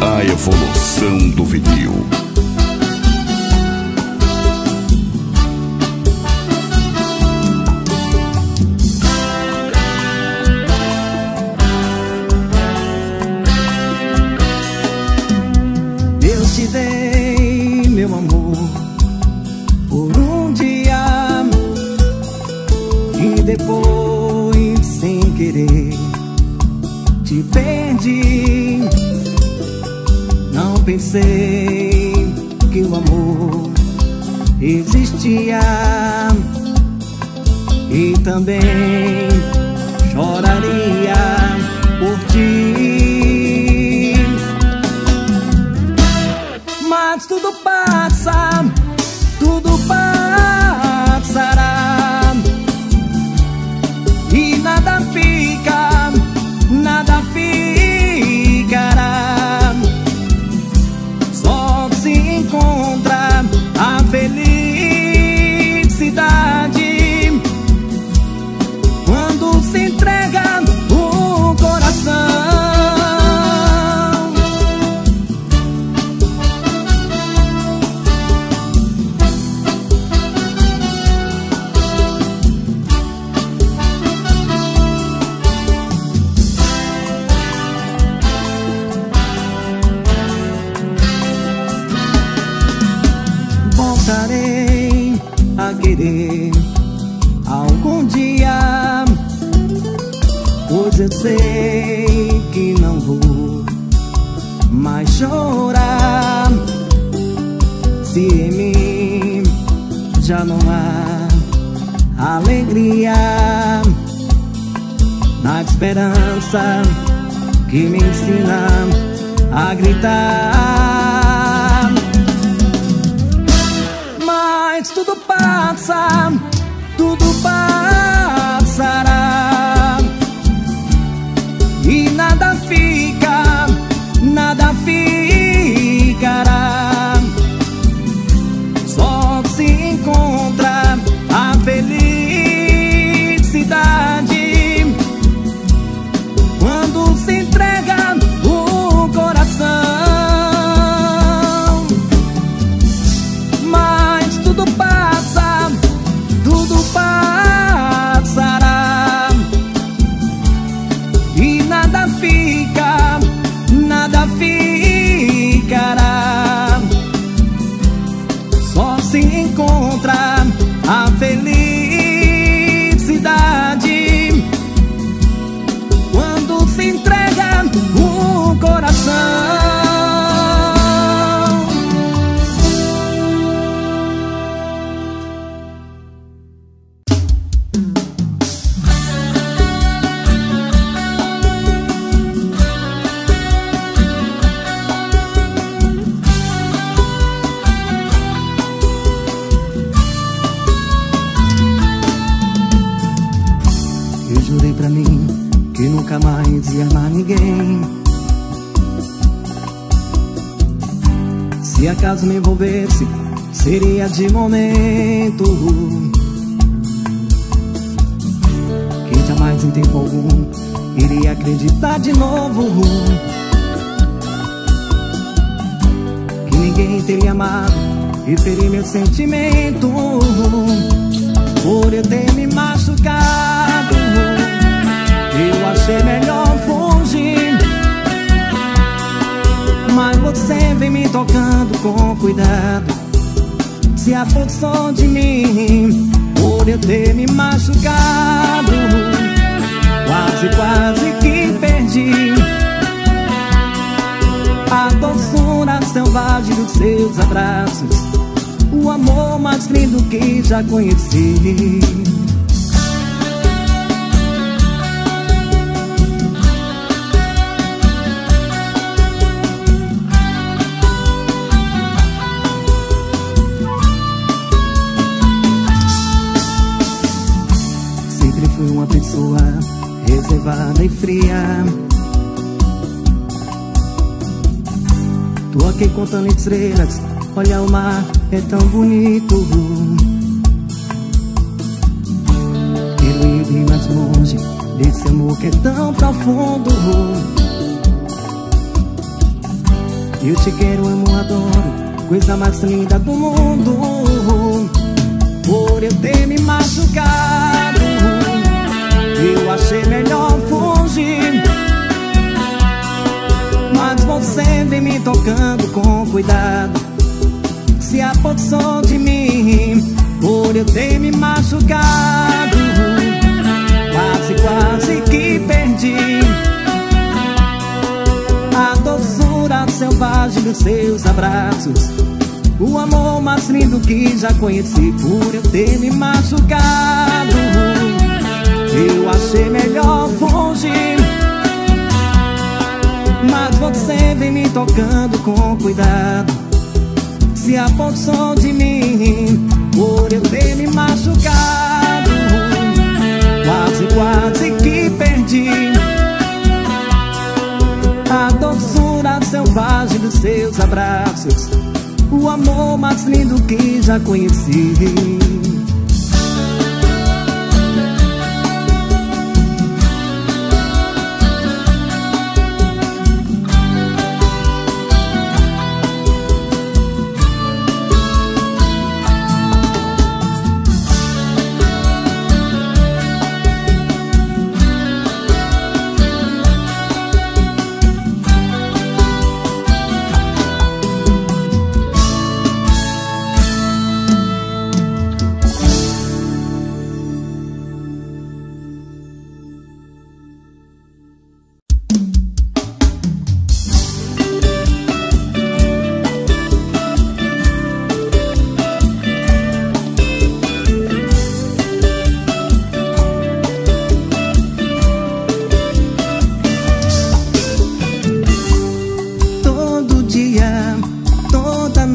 A evolução do vinil. De momento. Que jamais em tempo algum iria acreditar de novo. Que ninguém teria amado e ferir meu sentimento. Por eu ter me machucado, eu achei melhor fugir. Mas você vem me tocando com cuidado. Se apossou de mim, por eu ter me machucado. Quase, quase que perdi a doçura selvagem dos seus abraços. O amor mais lindo que já conheci. Reservada e fria. Tô aqui contando estrelas, olha o mar, é tão bonito. Quero ir mais longe desse amor que é tão profundo. Eu te quero, amo, adoro Coisa mais linda do mundo Por eu ter me machucado Eu achei melhor fugir. Mas você vem me tocando com cuidado. Se apossou de mim Por eu ter me machucado. Quase, quase que perdi. A doçura selvagem dos seus abraços. O amor mais lindo que já conheci Por eu ter me machucado Eu achei melhor fugir. Mas você vem me tocando com cuidado. Se apossou de mim Por eu ter me machucado Quase, quase que perdi. A doçura selvagem dos seus abraços O amor mais lindo que já conheci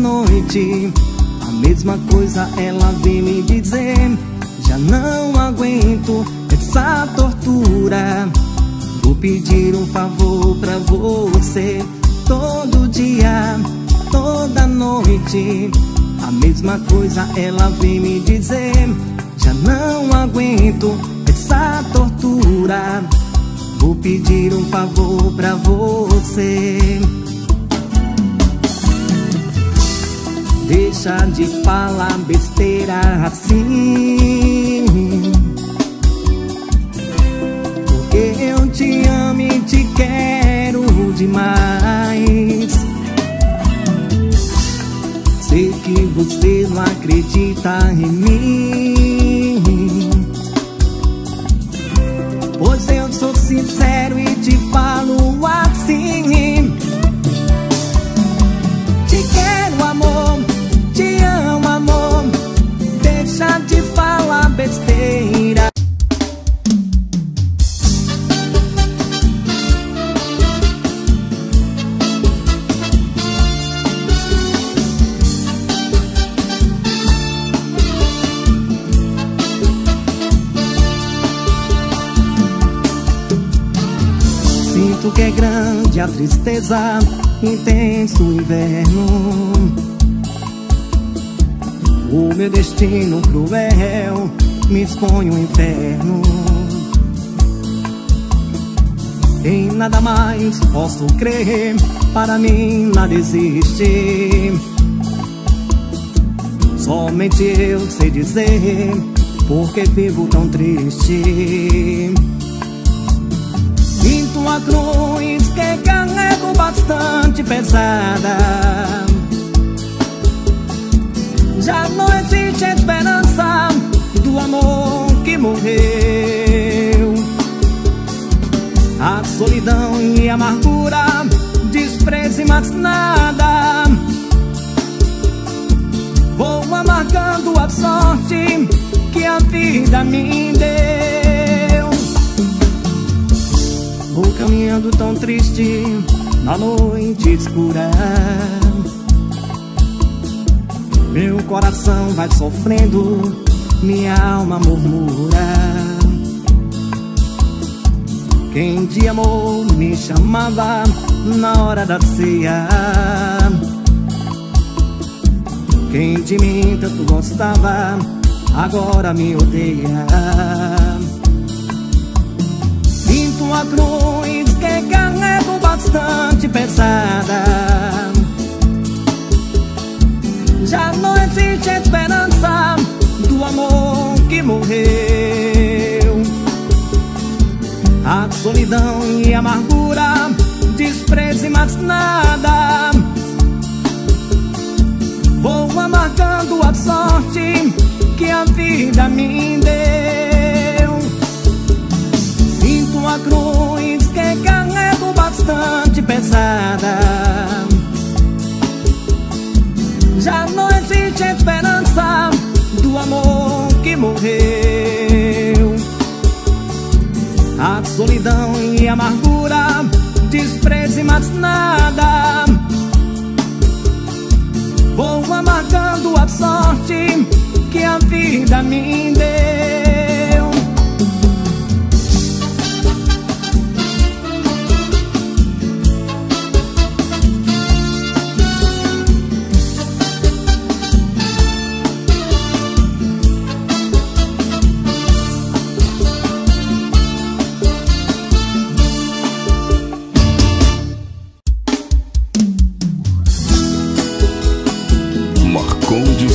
noite A mesma coisa ela vem me dizer. Já não aguento essa tortura. Vou pedir um favor pra você. Todo dia, toda noite A mesma coisa ela vem me dizer. Já não aguento essa tortura. Vou pedir um favor pra você Deixa de falar besteira assim. Porque eu te amo e te quero demais. Sei que você não acredita em mim. Pois eu sou sincero e te falo assim besteira Sinto que é grande a tristeza, intenso o inverno. O meu destino cruel me expõe ao inferno. Em nada mais posso crer, para mim nada existe. Somente eu sei dizer, porque vivo tão triste. Sinto uma cruz que carrego bastante pesada Já não existe esperança do amor que morreu. A solidão e a amargura despreze mais nada. Vou amargando a sorte que a vida me deu. Vou caminhando tão triste na noite escura. Meu coração vai sofrendo, minha alma murmura. Quem de amor me chamava na hora da ceia. Quem de mim tanto gostava, agora me odeia. Sinto uma cruz que carrego bastante pesada Já não existe esperança do amor que morreu. A solidão e a amargura, desprezo e mais nada. Vou amargando a sorte que a vida me deu. Sinto a cruz que carrego bastante pesada. Já não existe esperança do amor que morreu. A solidão e a amargura, desprezo e mais nada. Vou amargando a sorte que a vida me deu. Moraes,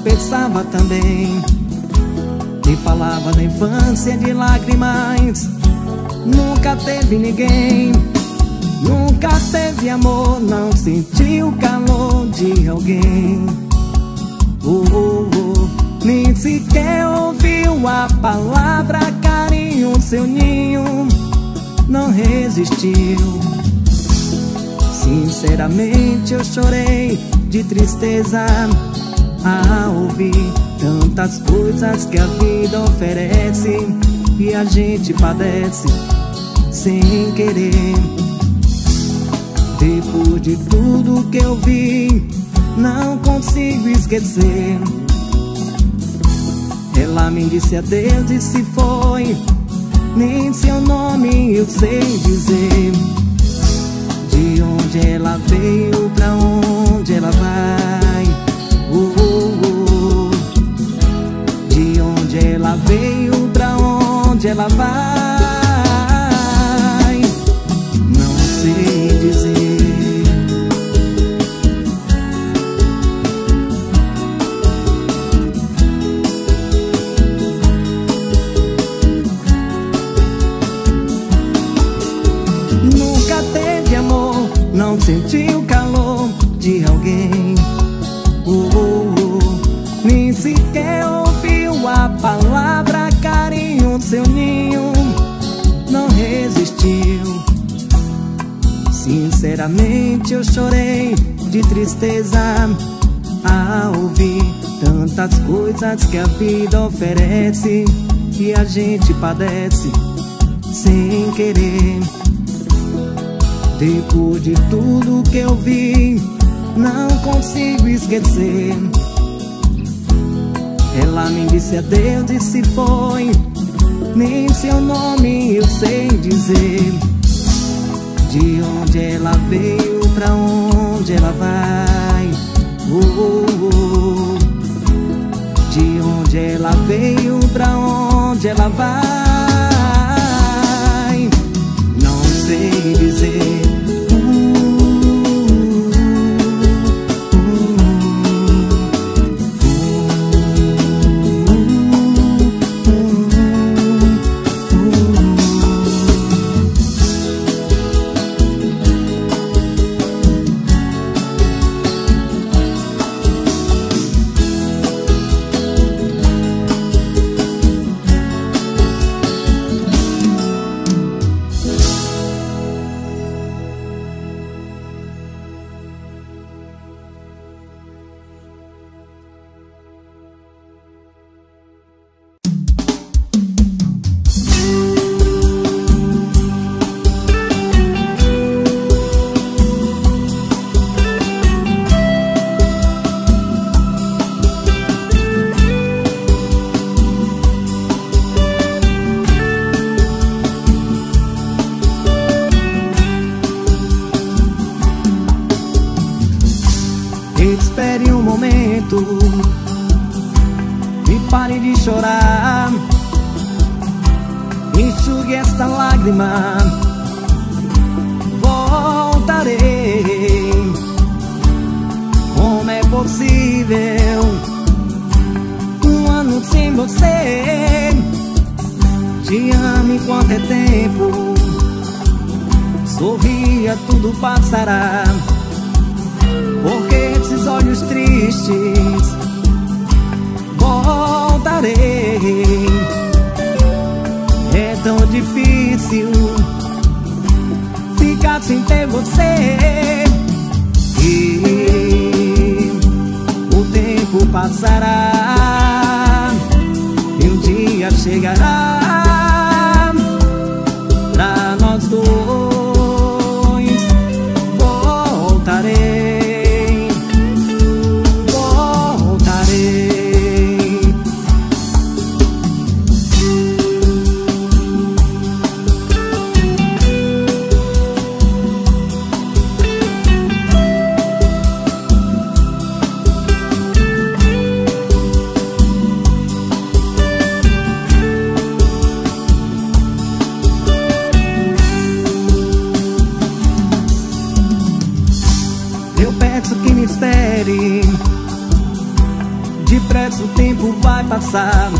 tropeçava também. E falava da infância de lágrimas, nunca teve ninguém. Nunca teve amor, não sentiu o calor de alguém. Oh, oh, oh. Nem sequer ouviu a palavra carinho, seu ninho não resistiu. Sinceramente eu chorei de tristeza a ouvir tantas coisas que a vida oferece e a gente padece sem querer. Depois de tudo que eu vi, não consigo esquecer. Ela me disse adeus e se foi. Nem seu nome eu sei dizer. De onde ela veio, pra onde ela vai. Ela vai. Não sei dizer. Nunca teve amor, não sentiu Sinceramente eu chorei de tristeza a ouvir tantas coisas que a vida oferece e a gente padece sem querer. Depois de tudo que eu vi, não consigo esquecer. Ela me disse adeus e se foi. Nem seu nome eu sei dizer. De onde ela veio, pra onde ela vai. Oh, oh, oh. De onde ela veio, pra onde ela vai. dia tudo passará. Porque esses olhos tristes voltarei. É tão difícil ficar sem ter você. E o tempo passará e um dia chegará. passar.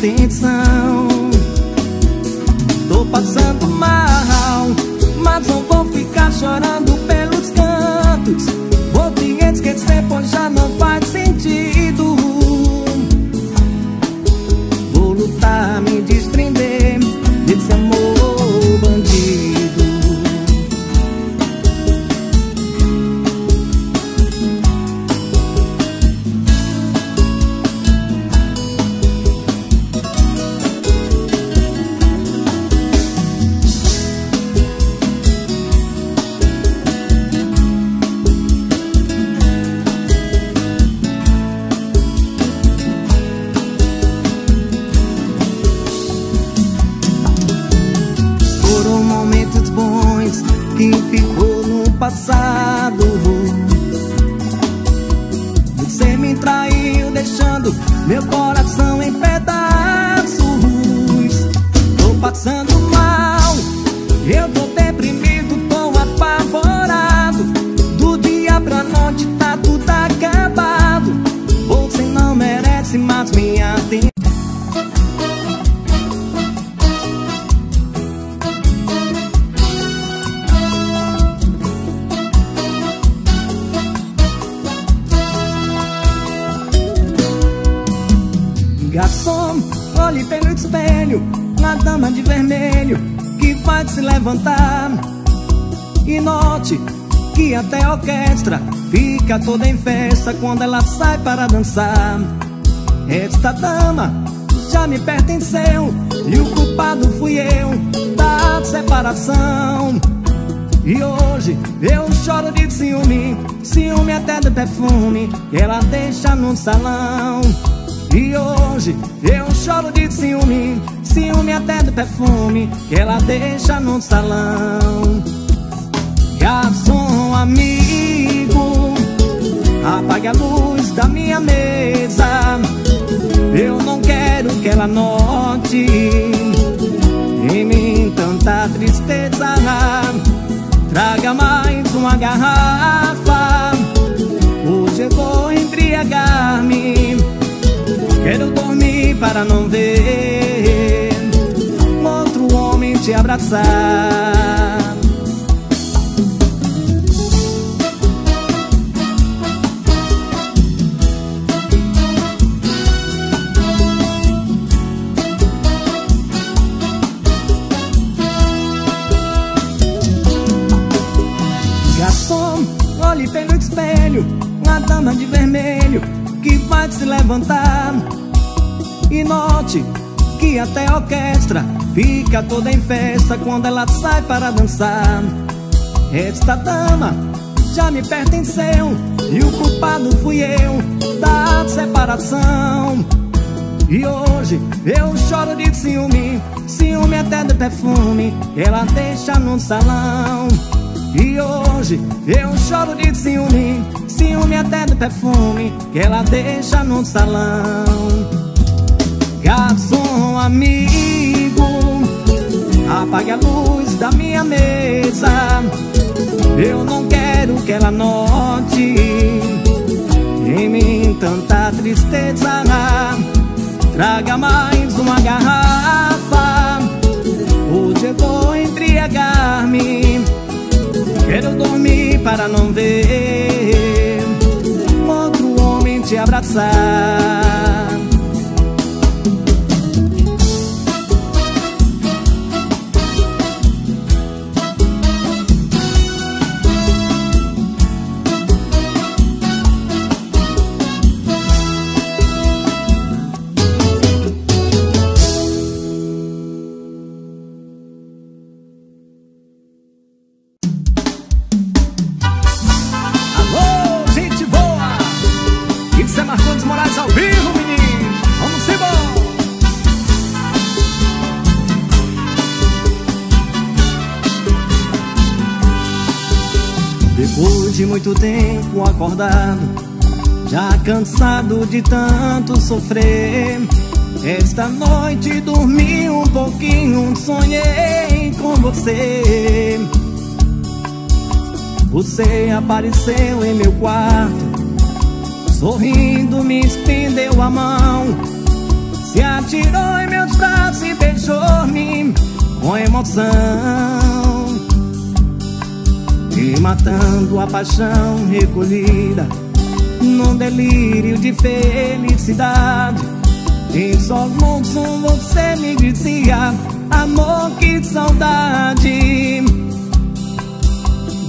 It's atenção espelho Na dama de vermelho Que vai se levantar. E note que até a orquestra Fica toda em festa Quando ela sai para dançar. Esta dama já me pertenceu E o culpado fui eu Da separação. E hoje eu choro de ciúme Ciúme até do perfume Que ela deixa no salão e hoje eu choro de ciúme Ciúme até do perfume Que ela deixa no salão. Garçom amigo Apague a luz da minha mesa. Eu não quero que ela note Em mim tanta tristeza. Traga mais uma garrafa Hoje eu vou embriagar-me Quero dormir para não ver Outro homem te abraçar. Garçom, olhe pelo espelho A dama de vermelho que vai se levantar E note que até a orquestra Fica toda em festa quando ela sai para dançar. Esta dama já me pertenceu E o culpado fui eu da separação. E hoje eu choro de ciúme Ciúme até do perfume Que ela deixa no salão. E hoje eu choro de ciúme Ciúme até do perfume Que ela deixa no salão Garçom amigo Apague a luz da minha mesa. Eu não quero que ela note Em mim tanta tristeza. Traga mais uma garrafa. Hoje eu vou embriagar-me. Quero dormir para não ver Outro homem te abraçar muito tempo acordado Já cansado de tanto sofrer. Esta noite dormi um pouquinho Sonhei com você. Você apareceu em meu quarto Sorrindo me estendeu a mão. Se atirou em meus braços e beijou-me Com emoção E matando a paixão recolhida Num delírio de felicidade. Em soluço você me dizia Amor, que saudade.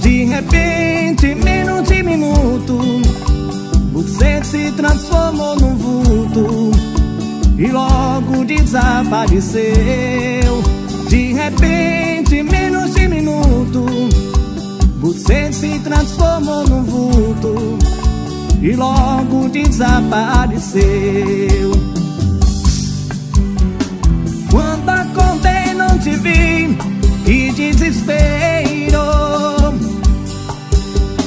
De repente, minuto em minuto Você se transformou num vulto E logo desapareceu. De repente, minuto se transformou num vulto E logo desapareceu Quando acordei não te vi Que desespero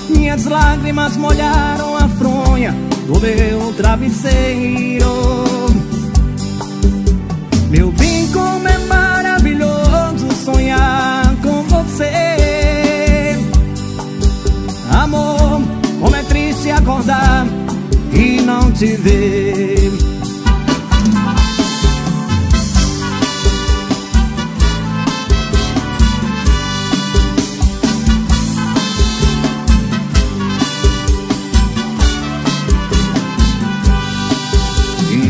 Minhas lágrimas molharam a fronha do meu travesseiro. Meu bem, como é maravilhoso Amor, como é triste acordar e não te ver.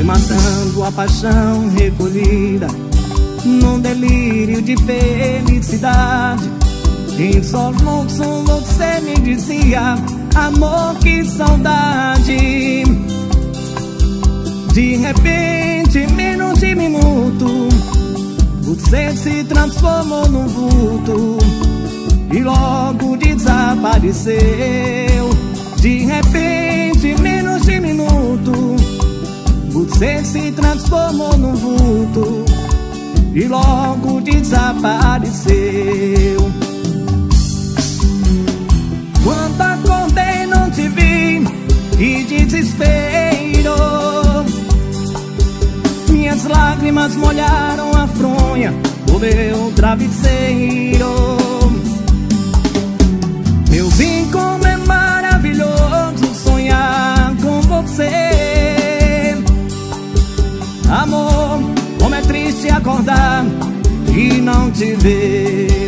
matando a paixão recolhida Num delírio de felicidade Em soluço você me dizia Amor, que saudade. De repente, minuto em minuto Você se transformou num vulto E logo desapareceu. De repente, minuto em minuto você se transformou num vulto E logo desapareceu Que desespero. Minhas lágrimas molharam a fronha Do meu travesseiro. Meu bem, como é maravilhoso sonhar com você. Amor, como é triste acordar e não te ver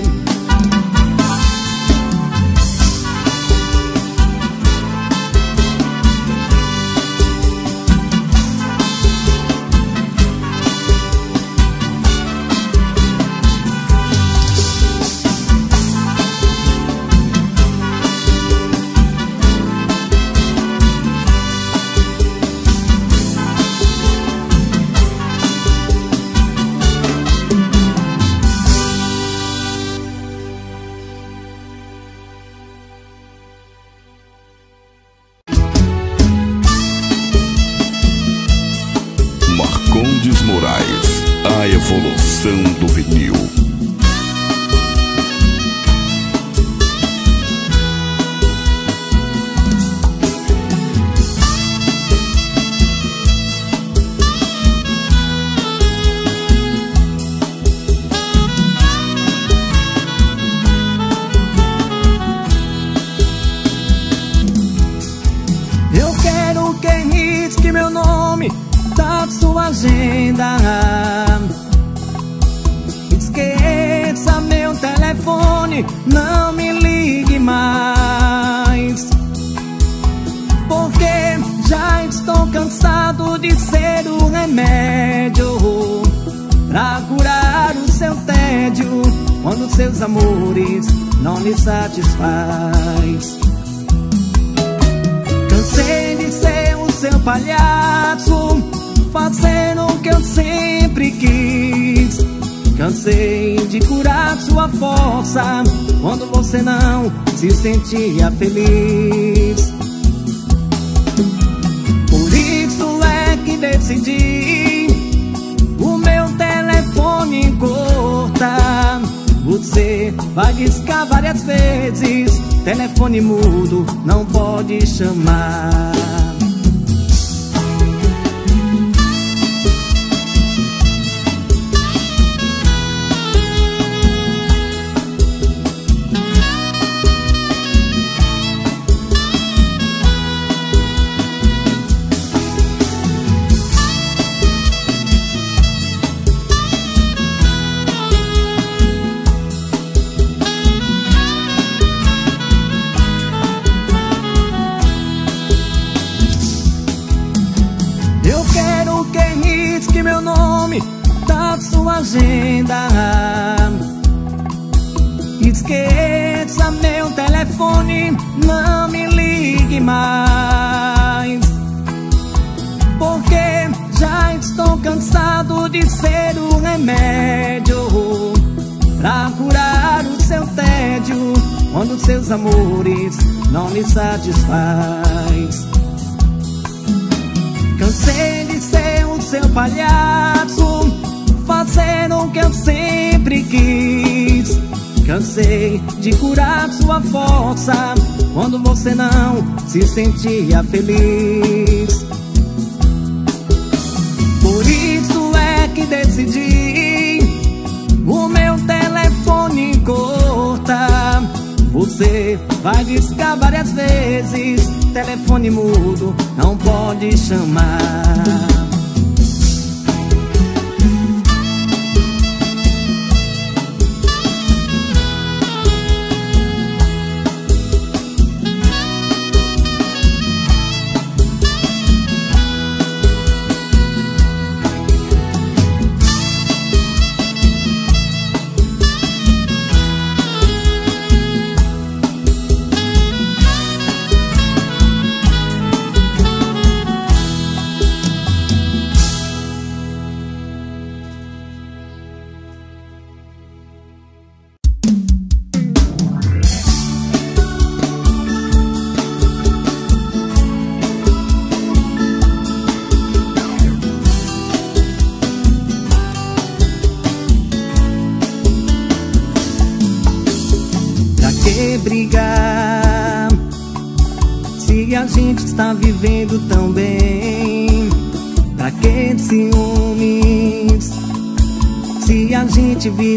não me ligue mais. Porque já estou cansado de ser o remédio pra curar o seu tédio quando seus amores não lhe satisfaz. Cansei de ser o seu palhaço, fazendo o que eu sempre quis sentia feliz. Por isso é que decidi o meu telefone cortar. Você vai discar várias vezes, telefone mudo não pode chamar. Agenda Esqueça meu telefone, não me ligue mais. Porque já estou cansado de ser o remédio Pra curar o seu tédio Quando seus amores não me satisfaz Cansei de ser o seu palhaço ser que eu sempre quis. Cansei de curar sua força quando você não se sentia feliz. Por isso é que decidi o meu telefone cortar. Você vai discar várias vezes, telefone mudo não pode chamar. Se a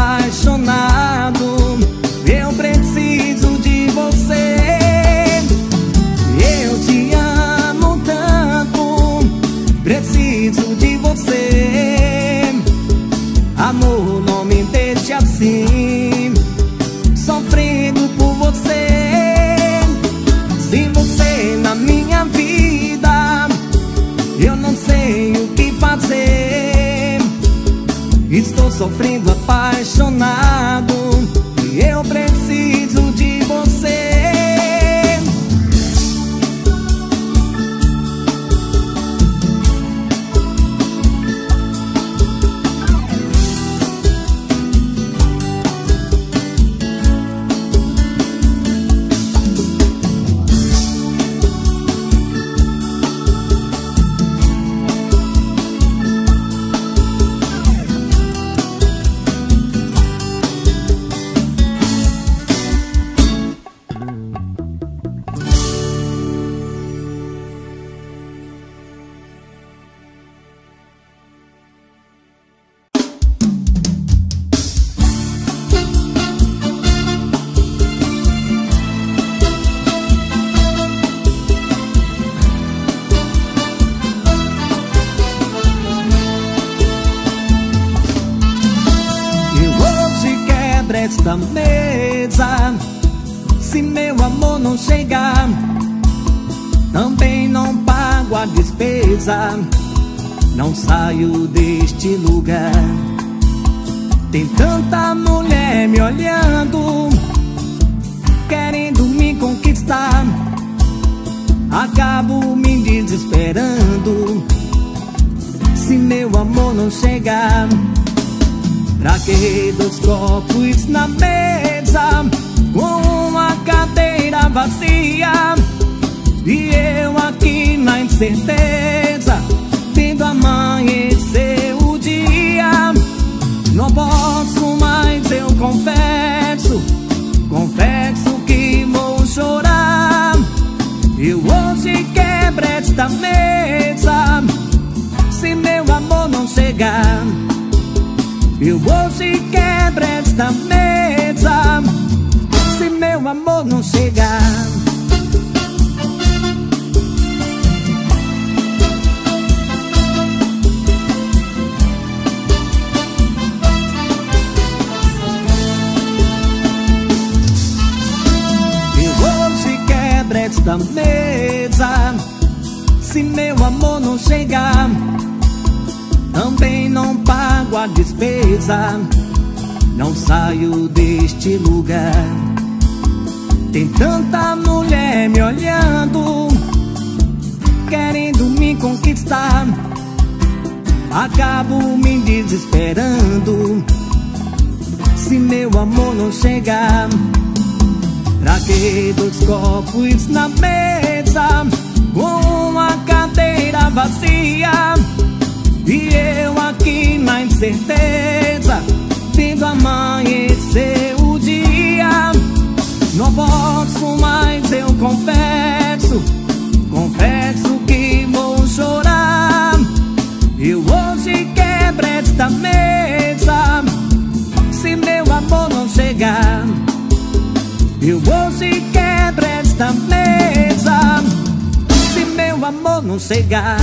apaixonado. Eu preciso de você. Eu te amo tanto. Preciso de você. Amor, não me deixe assim. Sofrendo por você. Se você na minha vida Eu não sei o que fazer. Estou sofrendo esta mesa. Se meu amor não chegar Também não pago a despesa. Não saio deste lugar. Tem tanta mulher me olhando Querendo me conquistar. Acabo me desesperando. Se meu amor não chegar Traquei dois copos na mesa Com uma cadeira vazia. E eu aqui na incerteza Vendo amanhecer o dia. Não posso mais, eu confesso Confesso que vou chorar. Eu hoje quebro esta mesa Se meu amor não chegar Eu hoje quebro esta mesa. Se meu amor não chegar. Da mesa. Se meu amor não chegar Também não pago a despesa. Não saio deste lugar. Tem tanta mulher me olhando Querendo me conquistar. Acabo me desesperando. Se meu amor não chegar Traquei dois copos na mesa? Com uma cadeira vazia E eu aqui na incerteza Vendo amanhecer o dia. Não posso mais, eu confesso Confesso que vou chorar. Eu hoje quebro esta mesa Se meu amor não chegar. Eu hoje quebro esta mesa Se meu amor não chegar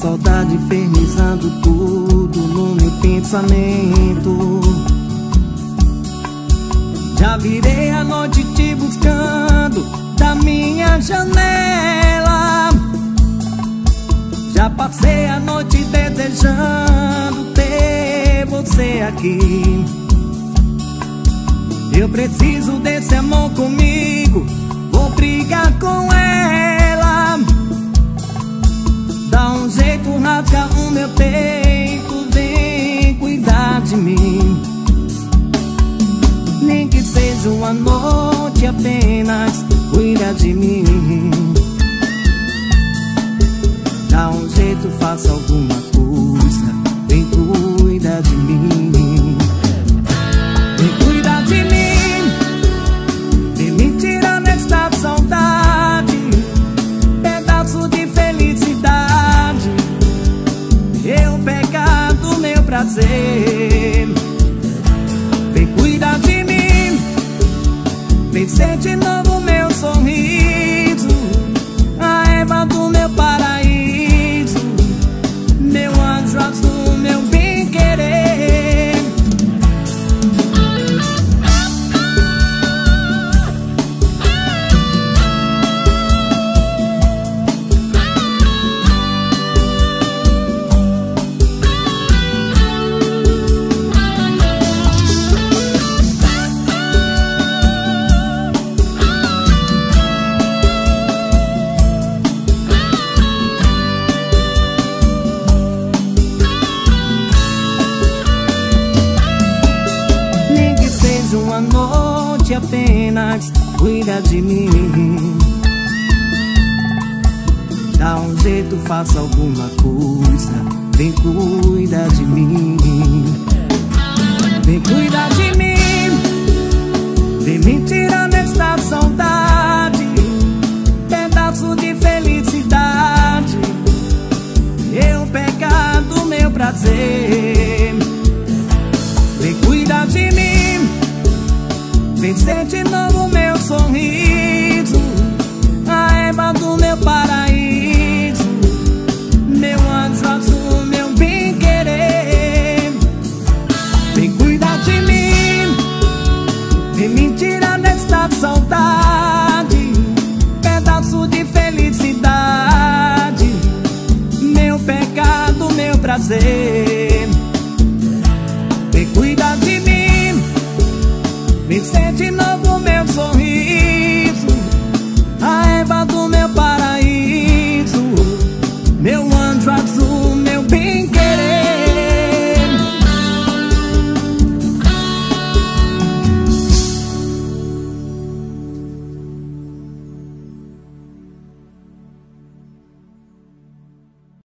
saudade infernizando tudo no meu pensamento. Já virei a noite te buscando da minha janela. Já passei a noite desejando ter você aqui. Eu preciso desse amor comigo. Apenas. Cuida de mim. Dá um jeito, faça alguma coisa. Vem cuidar de mim. Vem cuidar de mim. Vem me tirar nesta saudade. Pedaço de felicidade. Eu pecado, meu prazer. Apenas, cuida de mim. Dá um jeito, faça alguma coisa, vem cuidar de mim. Vem cuidar de mim, vem me tirar desta saudade, pedaço de felicidade. Eu pecado, meu prazer. Vem ser de novo meu sorriso. A Eva do meu paraíso